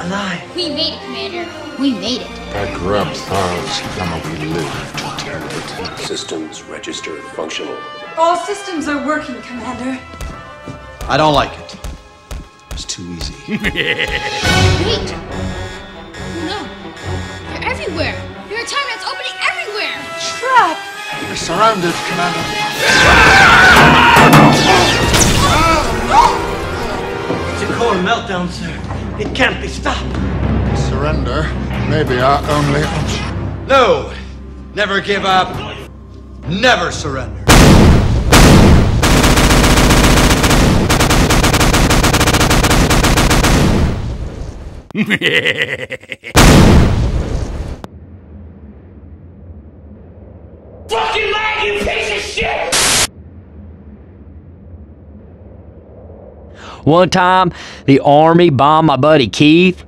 we're alive. We made it, Commander. We made it. Our grub thaws, Mama, we live to tell it. Systems registered functional. All systems are working, Commander. I don't like it. It's too easy. Wait! No. They're everywhere. There are time opening everywhere. Trap! We're surrounded, Commander. It's a core meltdown, sir. It can't be stopped. Surrender may be our only option. No! Never give up. Never surrender. Fucking lag, you piece of shit! One time, the army bombed my buddy Keith.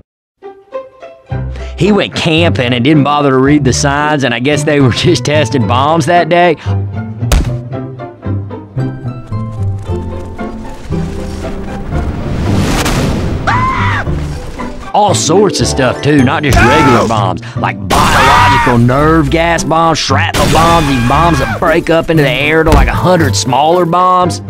He went camping and didn't bother to read the signs, and I guess they were just testing bombs that day. All sorts of stuff too, not just regular bombs, like biological nerve gas bombs, shrapnel bombs, these bombs that break up into the air to like a hundred smaller bombs.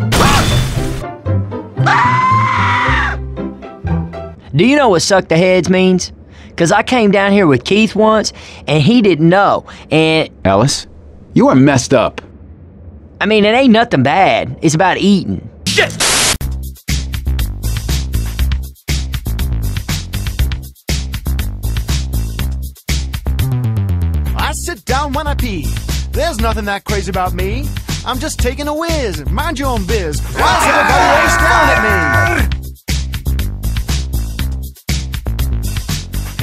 Do you know what suck the heads means? Because I came down here with Keith once and he didn't know. And Ellis, you are messed up. I mean, it ain't nothing bad. It's about eating. Shit! I sit down when I pee. There's nothing that crazy about me. I'm just taking a whiz. Mind your own biz. Why is everybody always staring at me?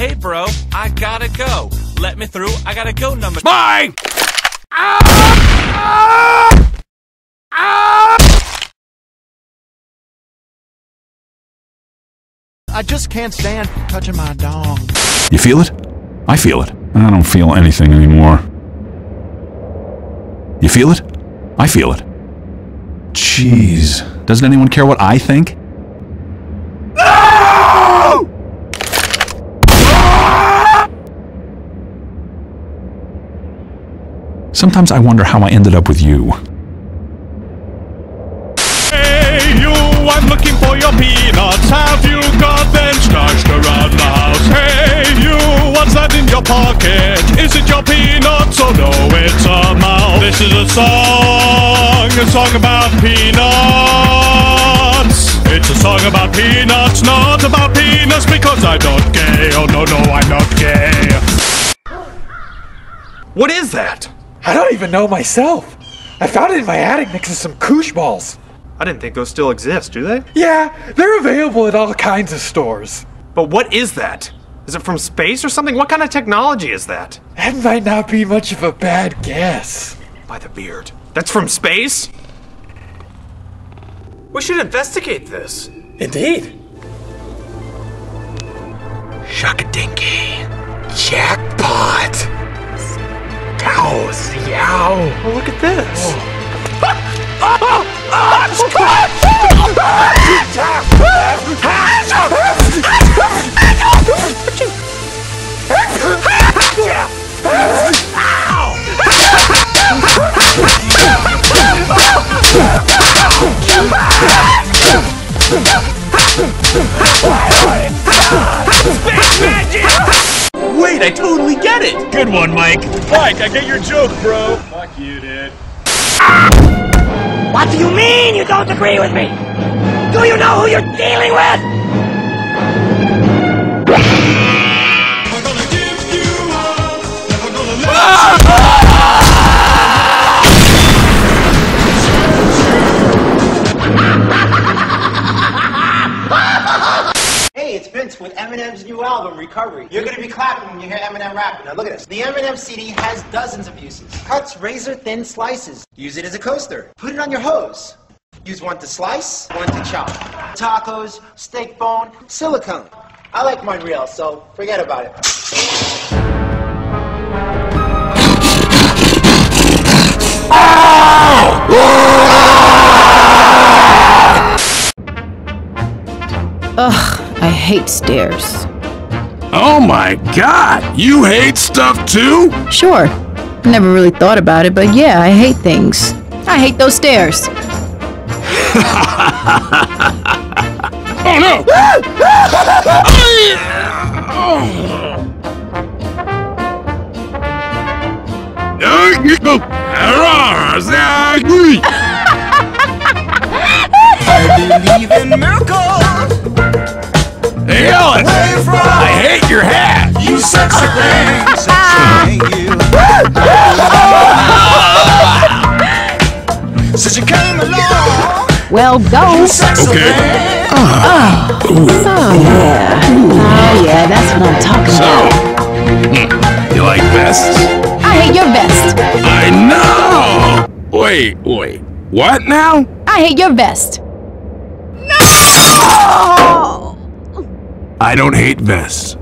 Hey, bro, I gotta go. Let me through. I gotta go, number. Mine! I just can't stand touching my dong. You feel it? I feel it. I don't feel anything anymore. You feel it? I feel it. Jeez. Doesn't anyone care what I think? Sometimes I wonder how I ended up with you. Hey, you, I'm looking for your peanuts. Have you got them stashed around the house? Hey, you, what's that in your pocket? Is it your peanuts? Oh no, it's a mouse. This is a song, a song about peanuts. It's a song about peanuts, not about peanuts, because I'm not gay. Oh no, no, I'm not gay. What is that? I don't even know myself. I found it in my attic next to some koosh balls. I didn't think those still exist, do they? Yeah, they're available at all kinds of stores. But what is that? Is it from space or something? What kind of technology is that? That might not be much of a bad guess. By the beard. That's from space? We should investigate this. Indeed. Shakadinky. Jackpot. Oh, look at this. I totally get it! Good one, Mike. Mike, I get your joke, bro. Fuck you, dude. What do you mean you don't agree with me? Do you know who you're dealing with? With Eminem's new album, Recovery. You're gonna be clapping when you hear Eminem rapping. Now look at this. The Eminem CD has dozens of uses. Cuts razor thin slices. Use it as a coaster. Put it on your hose. Use one to slice, one to chop. Tacos, steak bone, silicone. I like mine real, so forget about it. Ugh, hate stairs. Oh my god! You hate stuff too? Sure. Never really thought about it, but yeah, I hate things. I hate those stairs. Oh no! I believe in miracles. Hey, Ellen! I hate your hat! You sexy thing, sexy thing, you. Since you came along, Well, go. Okay. thing. Oh. Oh, yeah. Oh, yeah, that's what I'm talking So, about. hmm, you like vests? I hate your vest. I know! Wait, wait. What now? I hate your vest. I don't hate vests.